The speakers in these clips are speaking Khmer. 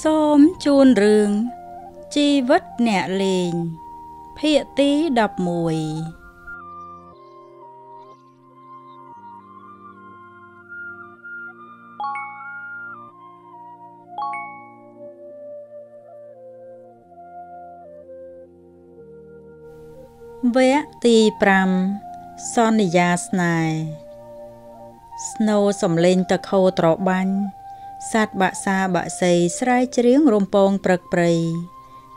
សូមជូនរឿងជីវិតអ្នកលេង ភាគទី11វគ្គទី5សន្យាស្នេហ៍ស្នូសំលេងតខោត្របាញ់ សัตว์បាក់សាបាក់សីស្រែកច្រៀងរំពងព្រឹកព្រៃ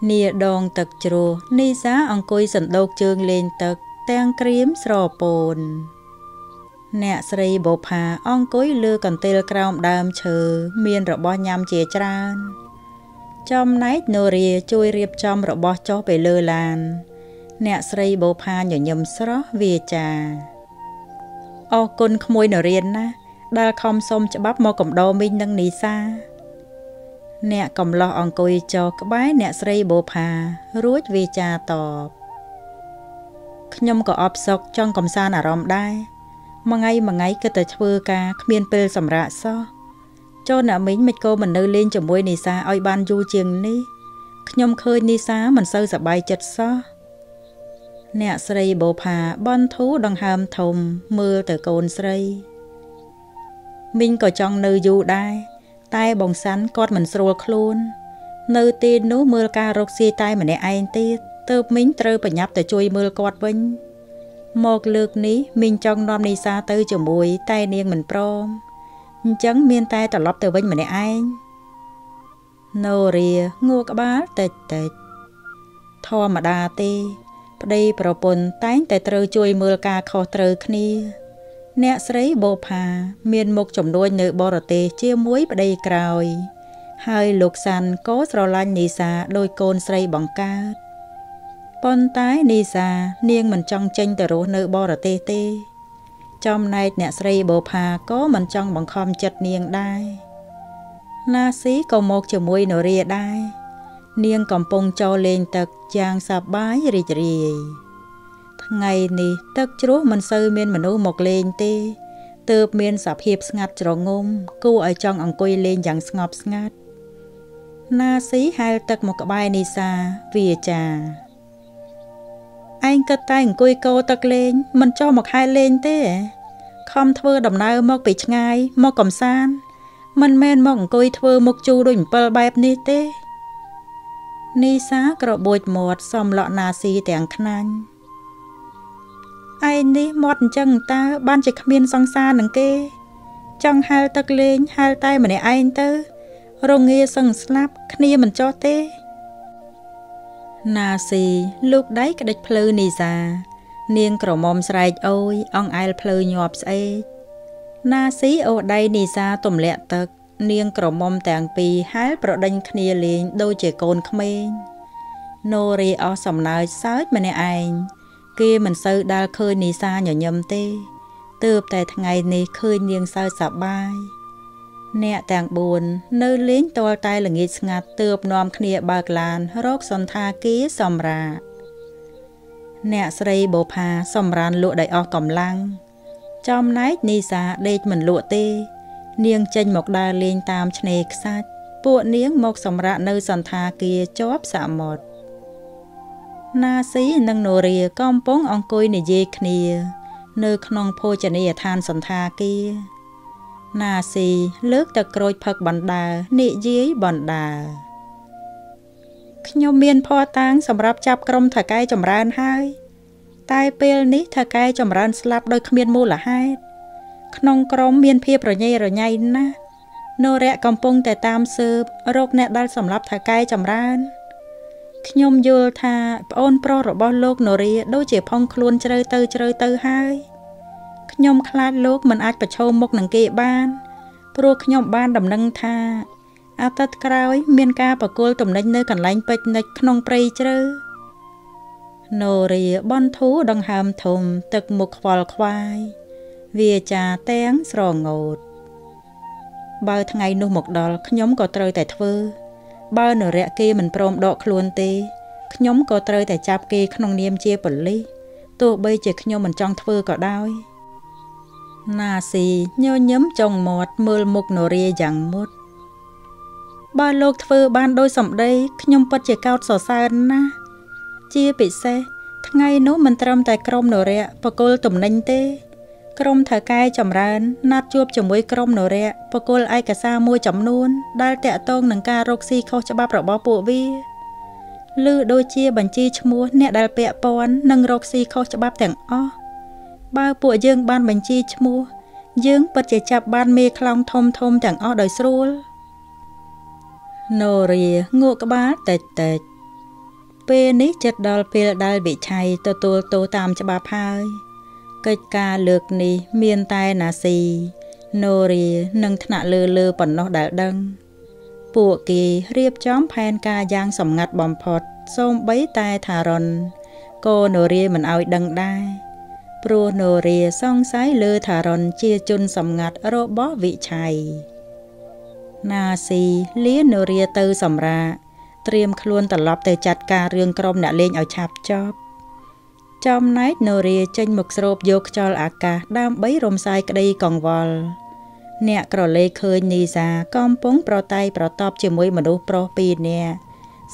នីដងទឹកជ្រោះនីសាអង្គុយសណ្ដោកជើងលេងទឹកទាំងក្រៀមស្រពោនអ្នកស្រីបូផាអង្គុយលើកន្ទេលក្រោមដើមឈើមានរបស់ញ៉ាំជាច្រើន ចំណែកនូរាជួយរៀបចំរបស់ចុះទៅលើឡាន អ្នកស្រីបូផាញញឹមស្រស់វាចាអរគុណក្មួយនរៀនណា ដែលខំសុំច្បាប់មកកំដរមីងនិងនីសាអ្នកកំឡោះអង្គុយចុះក្បែរអ្នកស្រីបូផារួចវាចាតបខ្ញុំក៏អបសុកចង់កំសាន្តអារម្មណ៍ដែរមួយថ្ងៃមួយថ្ងៃគិតតែធ្វើការគ្មានពេលសម្រាកសោះចូលអ្នកមីងមិនក៏មិននៅលេងជាមួយនីសាឲ្យបានយូរជាងនេះខ្ញុំឃើញនីសាមិនសូវសប្បាយចិត្តសោះអ្នកស្រីបូផាបន់ធូដង្ហើមធំមើលទៅកូនស្រី មីងក៏ចង់នៅយូរដែរតែបងសាន់គាត់មិនស្រួលខ្លួន នៅទីនោះមើលការរកស៊ីតែម្នាក់ឯងទៀតទៅមីងត្រូវប្រញាប់ទៅជួយមើលគាត់វិញមកលើកនេះមីងចង់នាំនីសាទៅជាមួយតែនាងមិនព្រមអញ្ចឹងមានតែត្រឡប់ទៅវិញម្នាក់ឯងណូរាងួរក្បាលតិចតិចធម្មតាទេ ប្តីប្រពន្ធតែងតែត្រូវជួយមើលការខុសត្រូវគ្នា អ្នកស្រីបូផាមានមុខចំនួននៅបរទេសជាមួយប្តីក្រោយ ហើយលោកសាន់ក៏ស្រឡាញ់នីសាដោយកូនស្រីបង្កើតប៉ុន្តែនីសា នាងមិនចង់ចេញទៅរស់នៅបរទេសទេ ចំណែកអ្នកស្រីបូផាក៏មិនចង់បង្ខំចិត្តនាងដែរណាស៊ីក៏មកជាមួយនរាដែរនាងកំពុងចូលលេងទឹកយ៉ាងសប្បាយរីករាយ ថ្ងៃនេះទឹកជ្រោះមិនសូវមានមនុស្សមកលេងទេទើបមានសភាពស្ងាត់ជ្រងំគួរឲ្យចង់អង្គុយលេងយ៉ាងស្ងប់ស្ងាត់ណាស៊ីហែលទឹកមកក្បែរនីសាវាចាឯងគិតតែអង្គុយកោទឹកលេង មិនចុះមកហែលលេងទេខំធ្វើដំណើរមកពីឆ្ងាយមកកំសាន្តមិនមែនមកអង្គុយធ្វើមុខជូរដូច7បែបនេះទេនីសាក្របួចមាត់សំឡក់ណាស៊ីទាំងខ្នាញ់ ឯនេះមាត់អញ្ចឹងតើបានជាគ្មានសង្សារនឹងគេ ចង់ហែលទឹកលេងហែលតែម្នាក់ឯងទៅ រងាសឹងស្លាប់គ្នាមិនចោះទេណាស៊ីលោកដៃក្តិចភ្លៅនីសា នាងក្រមុំស្រែកអូយអងអែលភ្លៅញាប់ស្អេកណាស៊ីអូដៃនីសាទម្លាក់ទឹក នាងក្រមុំទាំងពីរហែលប្រដេញគ្នាលេងដូចជាកូនក្មេងណូរីអស់សំណើចសើចម្នាក់ឯង គេមិនសូវដាល់ឃើញនីសាញញឹមទេទើបតែថ្ងៃនេះឃើញនាងសើចសប្បាយអ្នកទាំង4នៅលេងទាល់តែល្ងាចស្ងាត់ទើបនាំគ្នាបើកឡានរកសន្តាគារសម្រាកអ្នកស្រីបូផាសម្រានលក់ដោយអស់កម្លាំងចំណែកនីសាដេកមិនលក់ទេ នាងចេញមកដើរលេងតាមឆ្នេរខ្សាច់ពួកនាងមកសម្រាកនៅសន្តាគារជាប់សមុទ្រ ណាស៊ីនិងនរាកំពុងអង្គុយនិយាយគ្នា នៅក្នុងភោជនីយដ្ឋានសន្តាគារណាស៊ីលើកទឹកក្រូចផឹកបណ្ដើនិយាយបណ្ដើខ្ញុំមានភ័ស្តុតាងសម្រាប់ចាប់ក្រុមថកែចម្រើនហើយ តែពេលនេះថកែចម្រើនស្លាប់ដោយគ្មានមូលហេតុក្នុងក្រុមមានភាពរញ៉េរញ៉ៃណាស់នរៈកំពុងតែតាមស៊ើបរកអ្នកដែលសម្លាប់ថកែចម្រើន ខ្ញុំយល់ថាប្អូនប្រុសរបស់លោកនរាដូចជាផុងខ្លួនជ្រៅទៅជ្រៅទៅហើយខ្ញុំខ្លាចលោកមិនអាចប្រឈមមុខនឹងគេបានព្រោះខ្ញុំបានដំណឹងថាអតីតក្រោយ មានការប្រគល់តំណែងនៅកន្លែងពេជ្រនិចក្នុងព្រៃជ្រៅនរាបន់ធូដង្ហើមធំ ទឹកមុខខ្វល់ខ្វាយវាចាទាំងស្រងោតបើថ្ងៃនោះមកដល់ខ្ញុំក៏ត្រូវតែធ្វើ បើនរៈគេមិនព្រមដកខ្លួនទេខ្ញុំក៏ត្រូវតែចាប់គេក្នុងនាមជាប៉ូលីសទោះបីជាខ្ញុំមិនចង់ធ្វើក៏ដោយណាស៊ីញញឹមចុងមាត់មើលមុខនរាយ៉ាងមុតបើលោកធ្វើបានដោយសម្ដីខ្ញុំពិតជាកោតសរសើរណាស់ជាពិសេសថ្ងៃនោះមិនត្រឹមតែក្រុមនរៈបកុលទំនិញទេ ក្រុមថៅកែចម្រើនណាត់ជួបជាមួយក្រុមនរៈបកុលឯកសារមួយចំនួន ដែលតាក់ទងនឹងការរកស៊ីខុសច្បាប់របស់ពួកវាឬដូចជាបញ្ជីឈ្មោះអ្នកដែលពាក់ព័ន្ធនឹងរកស៊ីខុសច្បាប់ទាំងអស់បើពួកយើងបានបញ្ជីឈ្មោះ យើងពិតជាចាប់បានមេខ្លោងធំធំទាំងអស់ដោយស្រួលណូរីងក់ក្បាលតិចតិចពេលនេះចិត្តដល់ពេលដែលវិឆ័យទទួលទោសតាមច្បាប់ហើយ កិច្ចការលើកនេះមានតែណាស៊ីណូរីនិងថ្នាក់លើលើប៉ុណ្ណោះដែលដឹង ពួកគេរៀបចំផែនការយ៉ាងសម្ងាត់បំផុតសូម្បីតែថារុនក៏ណូរីមិនអោយដឹងដែរព្រោះណូរីសង្ស័យលើថារុនជាជនសម្ងាត់របស់វិឆ័យណាស៊ីលាននរាទៅសម្រាត្រៀមខ្លួនត្រឡប់ទៅចាត់ការរឿងក្រុមអ្នកលេងឲ្យឆាប់ចប់ ចំណែកនរាចេញមកស្រូបយកខ្យល់អាកាសដើម្បីរំសាយក្តីកង្វល់អ្នកក្រឡេកឃើញនីសាកំពុងប្រតែយប្រតបជាមួយមនុស្សប្រុសពីរនាក់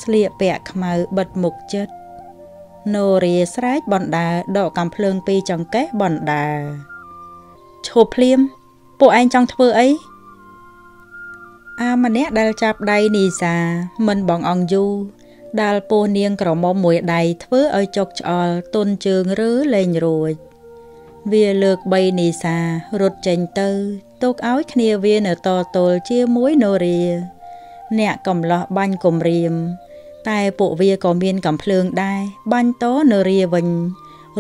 ស្លៀកពាក់ខ្មៅបិទមុខចិត្តនរាស្រែកបណ្ដាដកកំភ្លើងពីចង្កេះបណ្ដាឈប់ភ្លាមពួកឯងចង់ធ្វើអីអាម្នាក់ដែលចាប់ដៃនីសាមិនបងអង្គយូ ដែលពោះនាងក្រមុំមួយដៃធ្វើឲ្យចុកឆ្អល់ទុនជើងឬលែងរួចវាលើក3នីសារត់ចេញទៅទុកឲ្យគ្នាវានៅតទល់ជាមួយនរា អ្នកកំឡោះបាញ់គំរាម តែពួកវាក៏មានកំភ្លើងដែរបាញ់តនរាវិញ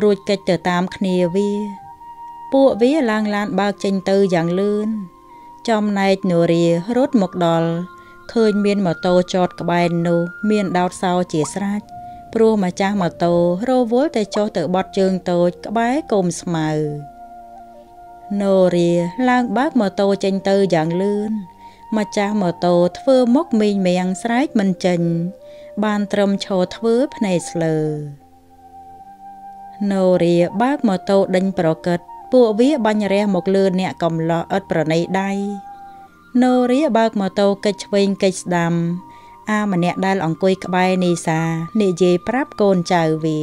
រួចកិច្ចទៅតាមគ្នាវា ពួកវាឡើងឡានបើកចេញទៅយ៉ាងលឿនចំណែកនរារត់មកដល់ ឃើញមានម៉ូតូចតក្បែរនោះ មានដោតសោជាស្រេចព្រោះម្ចាស់ម៉ូតូរវល់តែចុះទៅបត់ជើងតូចក្បែរកុំស្មៅនរាឡើងបើកម៉ូតូចេញទៅយ៉ាងលឿនម្ចាស់ម៉ូតូធ្វើមុខមីងមៀងស្រែកមិនចេញ បានត្រឹមឈរធ្វើភ្នែកស្លើនរាបើកម៉ូតូដេញប្រកិត ពួកវាបាញ់រះមកលើអ្នកកំឡោះឥតប្រណីដៃ ណូរីបើកម៉ូតូកិច្ចឆ្វេងកិច្ចស្ដាំ អាម្នាក់ដែលអង្គុយក្បែរនីសានិយាយប្រាប់កូនចៅវា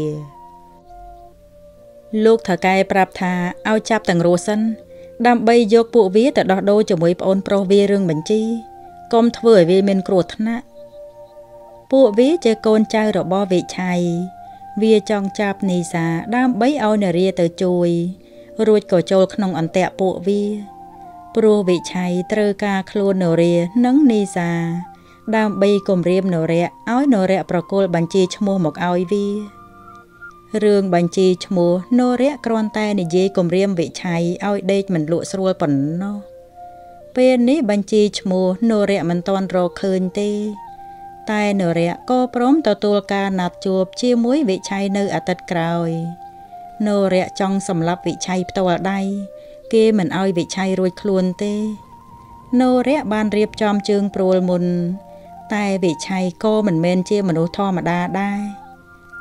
លោកថកែប្រាប់ថាឲ្យចាប់ទាំងរស់សិនដើម្បីយកពួកវាទៅដោះដូរជាមួយប្អូនប្រុសវារឿងបញ្ជីកុំធ្វើឲ្យវាមានគ្រោះថ្នាក់ពួកវាជាកូនចៅរបស់វិឆ័យវាចង់ចាប់នីសាដើម្បីឲ្យនារាទៅជួយ រួចក៏ចូលក្នុងអន្តៈពួកវា ព្រោះវិឆ័យត្រូវការខ្លួននរានិងនីសាដើម្បីគម្រាមនរៈឲ្យនរៈប្រគល់បញ្ជីឈ្មោះមកឲ្យវារឿងបញ្ជីឈ្មោះនរៈគ្រាន់តែនិយាយគម្រាមវិឆ័យឲ្យដេកមិនលក់ស្រួលប៉ុណ្ណោះពេលនេះបញ្ជីឈ្មោះនរៈមិនទាន់រកឃើញទេ តែនរៈក៏ព្រមទទួលការណាត់ជួបជាមួយវិឆ័យនៅអាទិត្យក្រោយ នរៈចង់សម្លាប់វិឆ័យផ្ទាល់ដៃ គេមិនអោយវិឆ័យរួចខ្លួនទេនរៈបានរៀបចំជើងព្រួលមុន តែវិឆ័យក៏មិនមែនជាមនុស្សធម្មតាដែរ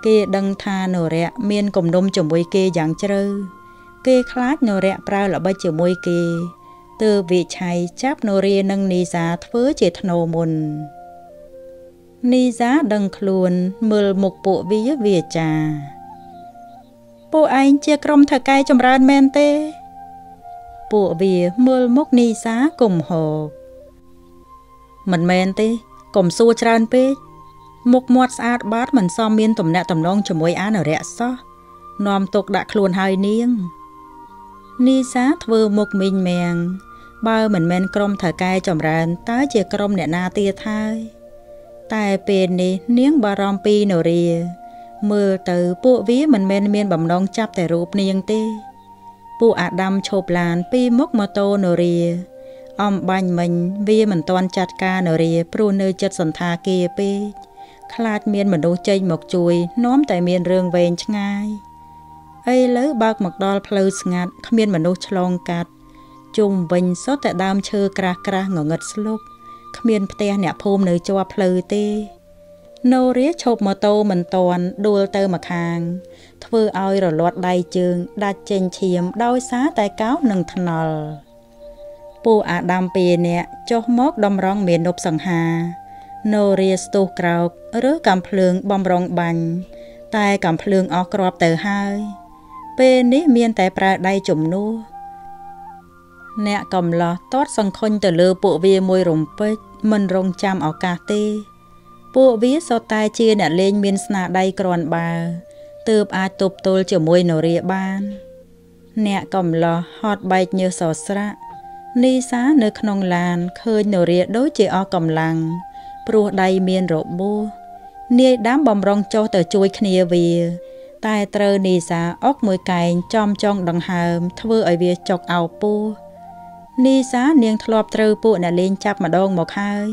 គេដឹងថានរៈមានគំនុំជាមួយគេយ៉ាងជ្រៅគេខ្លាចនរៈប្រើល្បិចជាមួយគេទើបវិឆ័យចាប់នរានិងនីសាធ្វើជាធ្នោមុននីសាដឹងខ្លួនមើលមុខពួកវាវាចាពួកឯងជាក្រុមថៅកែចម្រើនមែនទេ ពួកវាមើលមុខនីសាគុំហោមិនមែនទេកុំសួរច្រើនពេកមុខមាត់ស្អាតបាតមិនសមមានទំនាក់ទំនងជាមួយអានរៈសោះនាំទុកដាក់ខ្លួនហើយនាងនីសាធ្វើមុខមីងមៀងបើមិនមែនក្រុមថៅកែចម្រើនតើជាក្រុមអ្នកណាទៀតហើយតែពេលនេះនាងបារម្ភពីនរាមើលទៅពួកវាមិនមែនមានបំណងចាប់តែរូបនាងទេ ពួកអាដាមឈប់ឡានពីមុខម៉ូតូនរាអំបាញ់មិញវាមិនទាន់ចាត់ការនរាព្រោះនៅចិត្តសន្តាគារពេកខ្លាចមានមនុស្សចេញមកជួយនាំតែមានរឿងវែងឆ្ងាយឥឡូវបើកមកដល់ផ្លូវស្ងាត់គ្មានមនុស្សឆ្លងកាត់ជុំវិញសុទ្ធតែដើមឈើក្រាស់ក្រាស់ងងឹតស្លុបគ្មានផ្ទះអ្នកភូមិនៅជាប់ផ្លូវទេ ណូរីឈប់ម៉ូតូមិនតាន់ដួលទៅម្ខាង ធ្វើឲ្យរលាត់ដៃជើង ដាច់ចេញឈាមដោយសារតែកោសនឹងថ្នល់ពូអាដាមពីរនាក់ចុះមកតម្រង់មានប់សង្ហាណូរាស្ទុះក្រោកឬកំភ្លើងបំរុងបាញ់តែកំភ្លើងអស់គ្រាប់ទៅហើយ ពេលនេះមានតែប្រើដៃជំនួសអ្នកកំឡោះទាត់សង្ខុញទៅលើពួកវាមួយរំពេចមិនរងចាំឱកាសទេ ពួកវាសុទ្ធតែជាអ្នកលេងមានស្នាដៃក្រាន់បើទើបអាចទប់ទល់ជាមួយនរាបាន អ្នកកំឡោះហត់បែកញើសសស្រាក់នីសានៅក្នុងឡានឃើញនរាដូចជាអស់កម្លាំងព្រោះដៃមានរបួសនាយដាំបំរុងចុះទៅជួយគ្នាវា តែត្រូវនីសាអុកមួយកែងចំចុងដង្ហើម ធ្វើឲ្យវាចុកអោពោះនីសានាងធ្លាប់ត្រូវពួកអ្នកលេងចាប់ម្ដងមកហើយ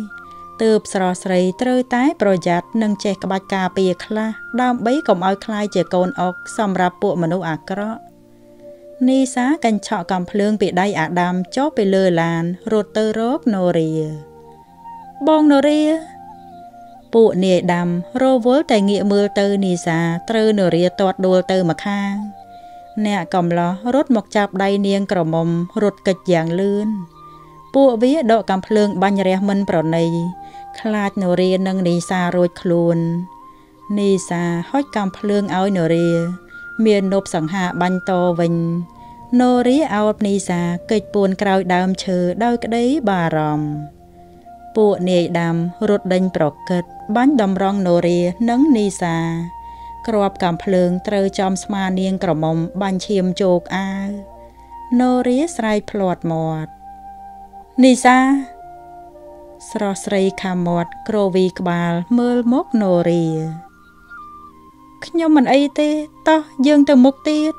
ទើបស្រស់ស្រីត្រូវតែប្រយ័ត្ននិងចេះក្បាច់ការពារខ្លះដើម្បីកុំឲ្យคล้ายជាកូនអុកសម្រាប់ពួកមនុស្សអាក្រក់នីសាកញ្ឆក់កំភ្លើងពីដៃអាដាមចុះទៅលើឡានរត់ទៅរកណូរីបងណូរីពួកនាយដាំរវល់តែងាកមើលទៅនីសាត្រូវនរាទាត់ដួលទៅម្ខាងអ្នកកំឡោះរត់មកចាប់ដៃនាងក្រមុំរត់កិច្ចយ៉ាងលឿន ពួកវាដកកំភ្លើងបាញ់រះមិនប្រណីខ្លាចនរានិងនីសារួចខ្លួននីសាហុចកំភ្លើងឲ្យនរា មាននប់សង្ហាបាញ់តវិញនរាអោបនីសាកិច្ចពួនក្រោយដើមឈើដោយក្តីបារម្ភពួកនាយដាំរត់ដេញប្រកិតបាញ់ដំរងនរានិងនីសាក្របកំភ្លើងត្រូវចំស្មានាងក្រមុំបាញ់ឈាមជោកអាវនរាស្រែកភ្លាត់មាត់ នីសាស្រស់ស្រីខាមាត់ក្រវីក្បាលមើលមកនរាខ្ញុំមិនអីទេតោះយើងទៅមុខទៀត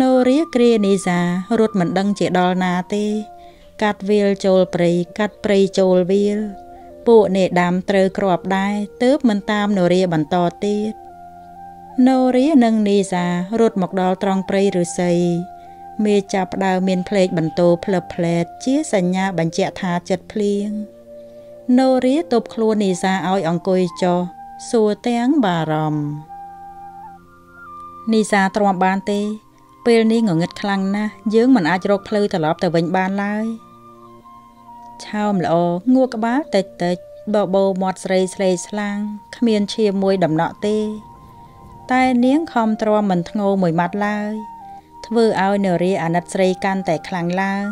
នរាគ្រានីសារត់មិនដឹងជាដល់ណាទេ កាត់វាលចូលព្រៃកាត់ព្រៃចូលវាល ពួកនេដាមត្រូវក្របដែរទើបមិនតាមនរាបន្តទៀតនរានិងនីសារត់មកដល់ត្រង់ព្រៃឫស្សី មេចាប់ផ្ដើមមានភ្លេចបន្ទោផ្លឹបផ្លែតជាសញ្ញាបញ្ជាក់ថាចិត្តភ្លៀងនរាទប់ខ្លួននីសាឲ្យអង្គុយចុះសួរទាំងបារម្ភនីសាទ្រាំបានទេ ពេលនេះងងឹតខ្លាំងណាស់យើងមិនអាចរកផ្លូវត្រឡប់ទៅវិញបានឡើយឆោមល្អងួរក្បាលតិចតិចបបោមាត់ស្រីស្លេស្លាំងគ្មានឈាមមួយដំណក់ទេ តែនាងខំទ្រាំមិនធ្ងោមួយម៉ាត់ឡើយ ធ្វើឲ្យនារីអាណិតស្រីកាន់តែខ្លាំងឡើង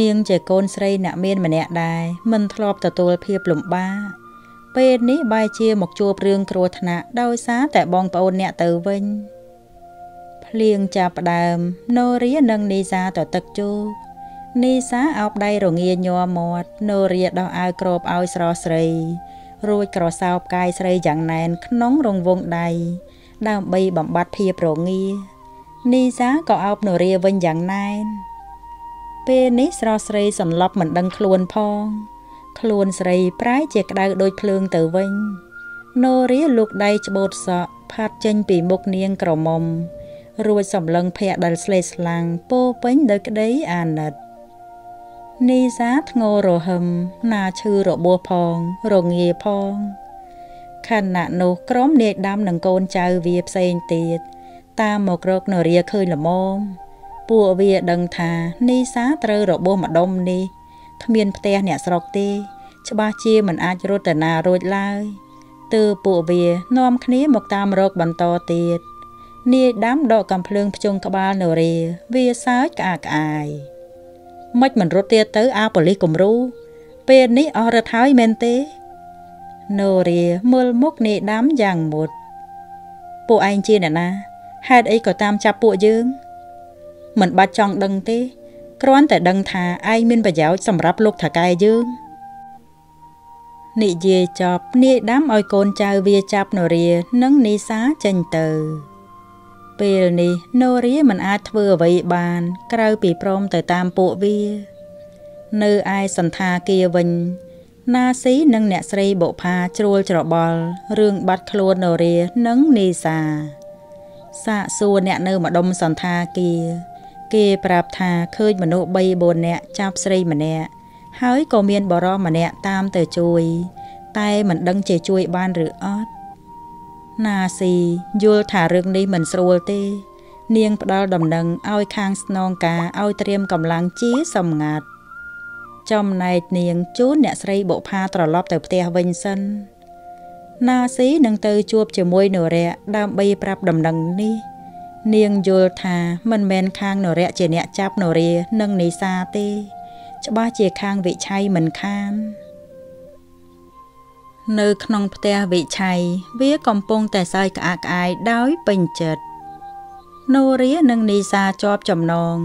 នាងជាកូនស្រីអ្នកមានម្នាក់ដែរមិនធ្លាប់ទទួលភាពលំបាកពេលនេះបែរជាមកជួបរឿងគ្រោះថ្នាក់ដោយសារតែបងប្អូនអ្នកទៅវិញភ្លៀងចាប់ផ្ដើមណូរីនិងនីសាទៅទឹកជោកនីសាអោបដៃរងាញ័រមាត់ណូរីដោះអាវក្របឲ្យស្រស់ស្រី រួចក្រសោបកាយស្រីយ៉ាងណែនក្នុងរង្វង់ដៃដើម្បីបំបត្តិភាពរងា នីសាក៏អោបនរាវិញយ៉ាងណែនពេលនេះស្រស់ស្រីសន្លប់មិនដឹងខ្លួនផង ខ្លួនស្រីប្រែជាក្តៅដូចភ្លើងទៅវិញនរាលូកដៃច្បូតសក់ផាត់ចេញពីមុខនាងក្រមុំ រួចសម្លឹងភ័ក្រដែលស្លេស្លាំងពោពេញដោយក្តីអាណិតនីសាធ្ងររហឹមណាឈឺរបួសផង រងាផងខណៈនោះក្រុមនាយដាំនិងកូនចៅវាផ្សេងទៀត តាមមករកនរាឃើញល្មមពួកវាដឹងថានីសាត្រូវរបួសម្ដុំនេះគ្មានផ្ទះអ្នកស្រុកទេ ច្បាស់ជាមិនអាចរត់ទៅណារួចឡើយទើបពួកវានាំគ្នាមកតាមរកបន្តទៀតនាយដាំដកកំភ្លើងភ្ជុងក្បាលនរា វាសើចក្អាកក្អាយមិនមិនរត់ទៀតទៅអាប៉ូលីសគំរូពេលនេះអស់រត់ហើយមែនទេនរាមើលមុខនាយដាំយ៉ាងមុតពួកឯងជាអ្នកណា ហេតុអីក៏តាមចាប់ពួកយើងមិនបាច់ចង់ដឹងទេគ្រាន់តែដឹងថាឯងមានប្រយោជន៍សម្រាប់លោកថកែយើងនិយាយចប់នាយដាំឲ្យកូនចៅវាចាប់នរា និងនីសាចេញទៅពេលនេះនរាមិនអាចធ្វើអ្វីបាន ក្រៅពីព្រមទៅតាមពួកវា នៅឯសន្តាគារវិញ ណាស៊ីនិងអ្នកស្រីបុផាជ្រួលច្របល់រឿងបាត់ខ្លួននរានិងនីសា សាកសួរអ្នកនៅម្ដុំសន្តាគារគេប្រាប់ថាឃើញមនុស្ស3 4នាក់ចាប់ស្រីម្នាក់ហើយក៏មានបរិសម្នាក់តាមទៅជួយ តែមិនដឹងជាជួយបានឬអត់ណាស៊ីយល់ថារឿងនេះមិនស្រួលទេ នាងផ្ដាល់ដំណឹងឲ្យខាងស្នងការឲ្យត្រៀមកម្លាំងជាសម្ងាត់ចំណែកនាងជូនអ្នកស្រីបុផាត្រឡប់ទៅផ្ទះវិញសិន ណាស៊ីនឹងទៅជួបជាមួយនរៈដើម្បីប្រាប់ដំណឹងនេះ នាងយល់ថាមិនមែនខាងនរៈជាអ្នកចាប់នរានិងនេសាទេ ច្បាស់ជាខាងវិឆ័យមិនខាននៅក្នុងផ្ទះវិឆ័យវាកំពុងតែសើចក្អាកក្អាយដោយពេញចិត្តនរានិងនីសាជាប់ចំណង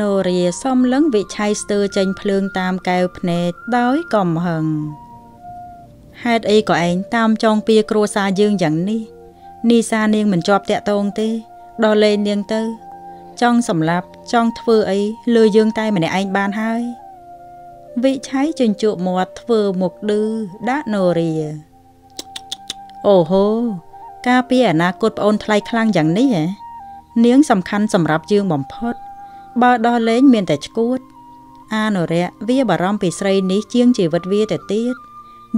នរាសំលឹងវិឆ័យស្ទើរចេញភ្លើងតាមកែវភ្នែកដោយកំហឹង ហេតុអីក៏ឯងតាមចងពៀគ្រួសារយើងយ៉ាងនេះនីសានាងមិនជាប់តាក់តងទេដល់លេងនាងទៅ ចង់សម្លាប់ចង់ធ្វើអីលើយើងតែម្នាក់ឯងបានហើយវិឆ័យជញ្ជក់មាត់ធ្វើមុខឌឺដាក់នរាអូហូការពីអនាគតប្អូនថ្លៃខ្លាំងយ៉ាងនេះហ៎នាងសំខាន់សម្រាប់យើងបំផុត បើដោះលែងមានតែឈួត អានុរៈវាបារម្ភពីស្រីនេះជាងជីវិតវាទៅទៀត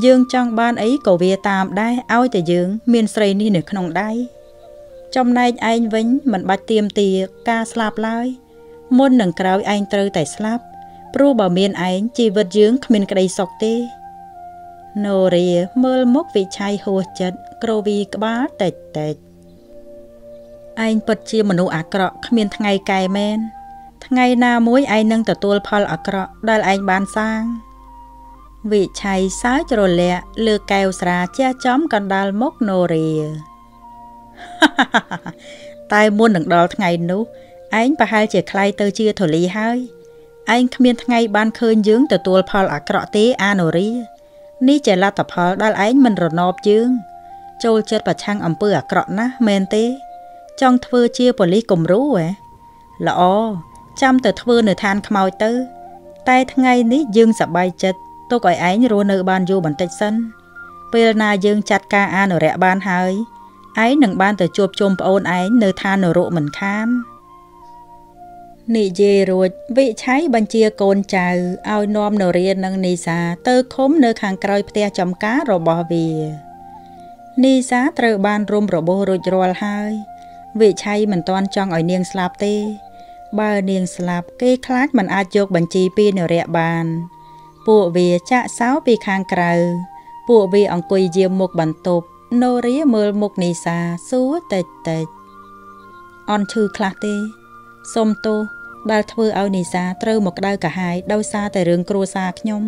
យើងចង់បានអីក៏វាតាមដែរឲ្យតែយើង មានស្រីនេះនៅក្នុងដៃចំណែកឯងវិញមិនបាច់ទៀមទាការស្លាប់ឡើយមុននឹងក្រោយឯងត្រូវតែស្លាប់ព្រោះបើមានឯងជីវិតយើងគ្មានក្តីសុខទេណូរាមើលមុខវិឆ័យហួសចិត្តក្រវីក្បាលតិចតិចឯងពិតជាមនុស្សអាក្រក់គ្មានថ្ងៃកែមែនថ្ងៃណាមួយឯងនឹងទទួលផលអាក្រក់ដែលឯងបានសាង វិឆ័យសើចរលាក់លើកែវស្រាជះចំកណ្ដាលមុខណូរាតែមុននឹងដល់ថ្ងៃនោះឯងប្រហែលជាខ្លាយទៅជាធូលីហើយឯងគ្មានថ្ងៃបានឃើញយើងទទួលផលអាក្រក់ទេអាណូរី នេះជាលទ្ធផលដែលឯងមិនរណបយើង ចូលចិត្តប្រឆាំងអំពើអាក្រក់ណាស់មែនទេ ចង់ធ្វើជាប៉ូលីសគំរូហ៎ល្អចាំទៅធ្វើនៅឋានខ្មោចទៅ តែថ្ងៃនេះយើងសប្បាយចិត្ត ទុកឲ្យឯងរស់នៅបានយូរបន្តិចសិន ពេលណាយើងចាត់ការអនុរិយបានហើយឯងនឹងបានទៅជួបជុំប្អូនឯងនៅឋាននរកមិនខាននិយាយរួចវិឆ័យបញ្ជាកូនចៅឲ្យនាំនរានិងនីសាទៅឃុំនៅខាងក្រោយផ្ទះចំការរបស់វានីសាត្រូវបានរុំរបួសរួចរាល់ហើយវិឆ័យមិនទាន់ចង់ឲ្យនាងស្លាប់ទេ បើនាងស្លាប់គេខ្លាចមិនអាចយកបញ្ជីពីនរៈបាន ពួកវាចាក់សោពីខាងក្រៅ ពួកវាអង្គុយយាមមុខបន្ទប់នរាមើលមុខនីសាសួរតិចតិចអន់ឈឺខ្លះទេសុំទោសដែលធ្វើឲ្យនីសាត្រូវមកក្តៅកាហាយដោយសារតែរឿងគ្រួសារខ្ញុំ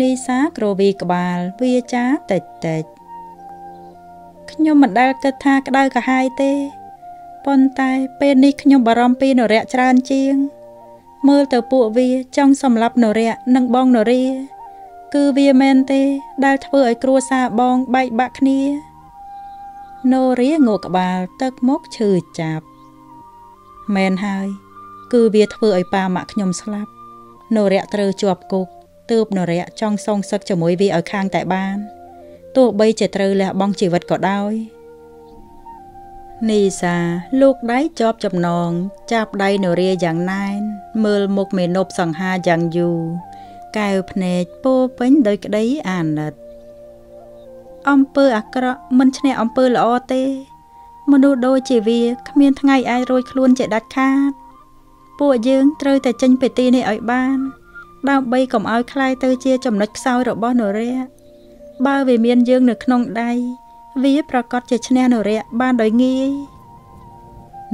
នីសាក្រវីក្បាលវាចាតិចតិចខ្ញុំមិនដែលគិតថាក្តៅកាហាយទេប៉ុន្តែពេលនេះខ្ញុំបារម្ភពីនរៈច្រើនជាង មើលទៅពួកវាចង់សម្លាប់នរៈនិងបងនរា គឺវាមែនទេ ដែលធ្វើឲ្យគ្រួសារបងបែកបាក់គ្នានរាងក់ក្បាលទឹកមុខឈឺចាប់មែនហើយ គឺវាធ្វើឲ្យប៉ាម៉ាក់ខ្ញុំស្លាប់នរៈត្រូវជាប់គុកទើបនរៈចង់សងសឹកជាមួយវាឲ្យខាងតែបានទោះបីជាត្រូវលះបង់ជីវិតក៏ដោយ នីសាលោកដៃជាប់ចំណងចាប់ដៃនរាយ៉ាងណែន មើលមុខមេនប់សង្ហាយ៉ាងយូរកែវភ្នែកពោពេញដោយក្តីអាណិតអំពើអាក្រក់មិនឈ្នះអំពើល្អទេមនុស្សដូចជាវាគ្មានថ្ងៃអាចរួចខ្លួនជាដាច់ខាត ពួកយើងត្រូវតែចេញពីទីនេះឲ្យបានដើម្បីកុំឲ្យคล้ายទៅជាចំណុចខ្សោយរបស់នរៈបើវាមានយើងនៅក្នុងដៃ វាប្រកាសជាឈ្នះនរៈបានដោយងាយ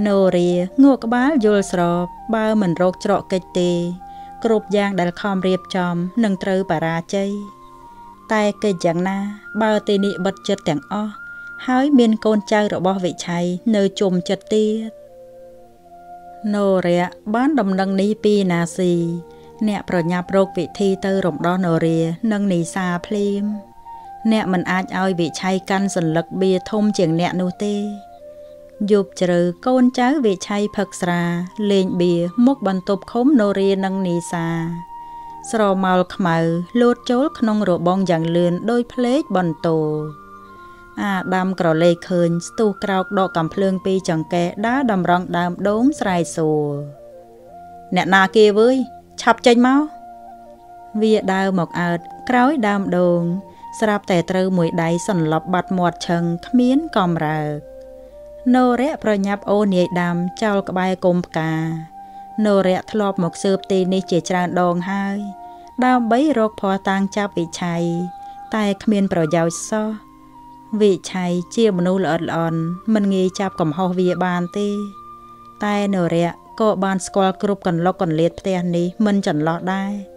នរាងក់ក្បាលយល់ស្របបើមិនរកច្រកកិច្ចទេ គ្រប់យ៉ាងដែលខំរៀបចំនឹងត្រូវបរាជ័យតែកិច្ចយ៉ាងណា បើទីនេះបិទចិត្តទាំងអស់ហើយមានកូនចៅរបស់វិឆ័យនៅជុំចិត្តទៀតនរៈបានដំណឹងនេះពីណាស៊ីអ្នកប្រញាប់រកវិធីទៅរំដោះនរា និងនីសាភ្លាម អ្នកមិនអាចឲ្យវិឆ័យកាន់សัญลักษณ์បៀធំជាងអ្នកនោះទេយប់ជ្រៅកូនចៅវិឆ័យផឹកស្រាលេងបៀមុខបន្ទប់ខុំនរានិងនីសា ស្រមោលខ្មៅលោតចូលក្នុងរបងយ៉ាងលឿនដោយភ្លេចបន្ទោអាដាមក្រឡេកឃើញស្ទុះក្រោកដកកំភ្លើងពីចង្កេះដើរតម្រង់ដើមដូងស្រែកសួរអ្នកណាគេវើយឆាប់ចេញមកវាដើរមកអើតក្រោយដើមដូង ស្រាប់តែត្រូវមួយដៃសន្លប់បាត់មាត់ឈឹងគ្មានកំរើកនរៈប្រញាប់អូនាយដាំចោលក្បែរគុំផ្កានរៈធ្លាប់មកស៊ើបទីនេះជាច្រើនដងហើយដើម្បីរកភ័ស្តុតាងចាប់វិឆ័យតែគ្មានប្រយោជន៍សោះវិឆ័យជាមនុស្សល្អិតល្អន់មិនងាយចាប់កំហុសវាបានទេ តែនរៈក៏បានស្គាល់គ្រប់កន្លុកកន្លៀតផ្ទះនេះមិនចន្លោះដែរ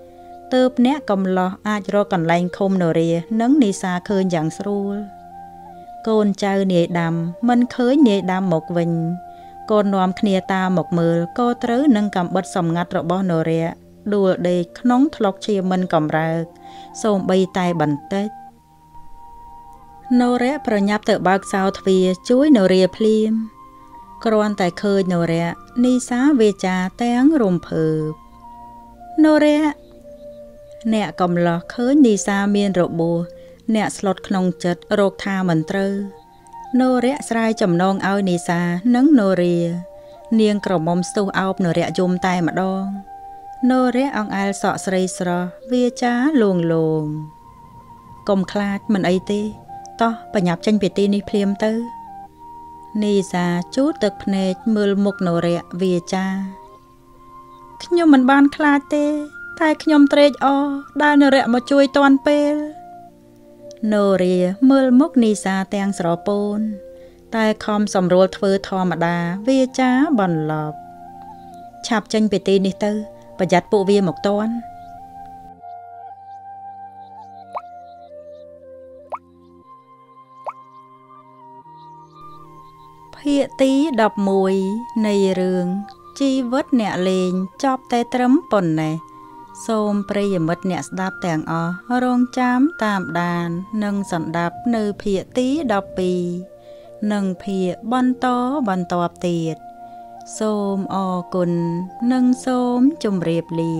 ទើបអ្នកកំឡោះអាចរកកន្លែងឃុំនរា និងនីសាឃើញយ៉ាងស្រួល កូនចៅនាយដាំមិនឃើញនាយដាំមកវិញកូននាំគ្នាតាមមកមើលក៏ត្រូវនឹងកំបិតសម្ងាត់របស់នរាដួលដេកក្នុងថ្លុកជាមិនកំរើកសូម្បីតែបន្តិចនរៈប្រញាប់ទៅបើកសោទ្វារជួយនរាភ្លាមគ្រាន់តែឃើញនរៈនីសាវាចាទាំងរំភើបនរៈ អ្នកកំឡោះឃើញនីសាមានរបួសអ្នកស្លុតក្នុងចិត្តរោគថាមិនត្រូវនរៈស្រ័យចំណងឲ្យនីសានិងនរា នាងក្រមុំស្ទុះអោបនរៈយំតែម្ដងនរៈអង្អែលសក់ស្រីស្រស់វាចាលួងលោងកុំខ្លាចមិនអីទេតោះបញ្ញាប់ចេញពីទីនេះភ្លាមទៅនីសាជូតទឹកភ្នែកមើលមុខនរៈវាចាខ្ញុំមិនបានខ្លាចទេ តែខ្ញុំត្រេកអរដែលនរៈមកជួយតាន់ពេលនរាមើលមុខនីសាទាំងស្រពោនតែខំសម្រួលធ្វើធម្មតាវាចាបន្លប់ឆាប់ចេញពីទីនេះទៅ ប្រយ័ត្នពួកវាមកតន់ភាគទី11នៃរឿងជីវិតអ្នកលេងចប់តែត្រឹមប៉ុណ្ណេះ សូមប្រិយមិត្តអ្នកស្ដាប់ទាំងអស់រងចាំតាមដាន និងសន្ដាប់នៅភាគទី12និងភាគបន្តបន្ទាប់ទៀតសូមអរគុណនិងសូមជម្រាបលា